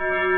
you.